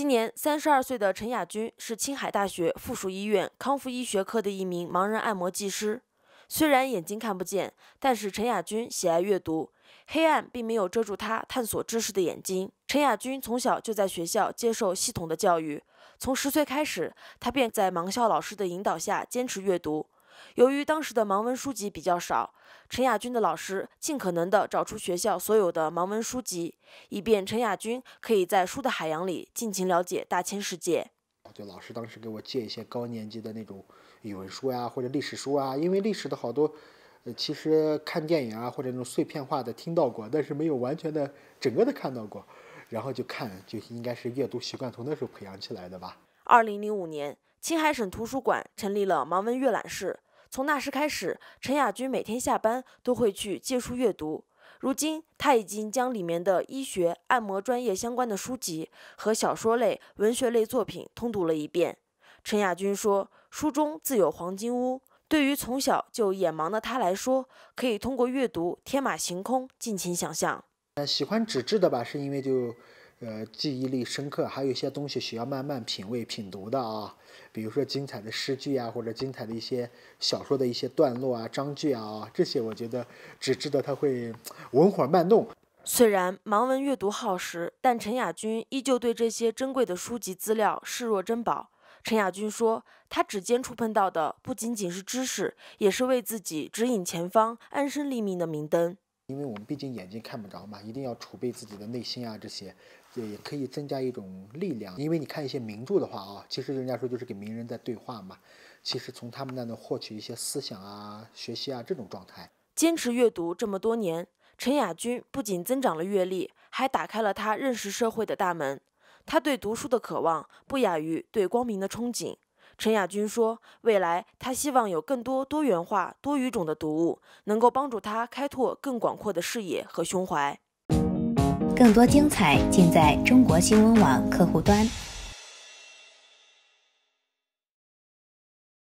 今年三十二岁的陈亚军是青海大学附属医院康复医学科的一名盲人按摩技师。虽然眼睛看不见，但是陈亚军喜爱阅读，黑暗并没有遮住他探索知识的眼睛。陈亚军从小就在学校接受系统的教育，从十岁开始，他便在盲校老师的引导下坚持阅读。由于当时的盲文书籍比较少，陈亚军的老师尽可能的找出学校所有的盲文书籍，以便陈亚军可以在书的海洋里尽情了解大千世界。就老师当时给我借一些高年级的那种语文书呀，或者历史书啊，因为历史的好多，呃，其实看电影啊或者那种碎片化的听到过，但是没有完全的整个的看到过，然后就看，就应该是阅读习惯从那时候培养起来的吧。二零零五年，青海省图书馆成立了盲文阅览室。从那时开始，陈亚军每天下班都会去借书阅读。如今，他已经将里面的医学、按摩专业相关的书籍和小说类、文学类作品通读了一遍。陈亚军说：“书中自有黄金屋。”对于从小就眼盲的他来说，可以通过阅读天马行空，尽情想象。呃，喜欢纸质的吧，是因为就。呃，记忆力深刻，还有一些东西需要慢慢品味、品读的啊，比如说精彩的诗句啊，或者精彩的一些小说的一些段落啊、章句啊，这些我觉得只知道它会文火慢动。虽然盲文阅读耗时，但陈亚军依旧对这些珍贵的书籍资料视若珍宝。陈亚军说：“他指尖触碰到的不仅仅是知识，也是为自己指引前方、安身立命的明灯。”因为我们毕竟眼睛看不着嘛，一定要储备自己的内心啊，这些也可以增加一种力量。因为你看一些名著的话啊，其实人家说就是给名人在对话嘛，其实从他们那能获取一些思想啊、学习啊这种状态。坚持阅读这么多年，陈亚军不仅增长了阅历，还打开了他认识社会的大门。他对读书的渴望不亚于对光明的憧憬。陈亚军说：“未来，他希望有更多多元化、多语种的读物，能够帮助他开拓更广阔的视野和胸怀。”更多精彩尽在中国新闻网客户端。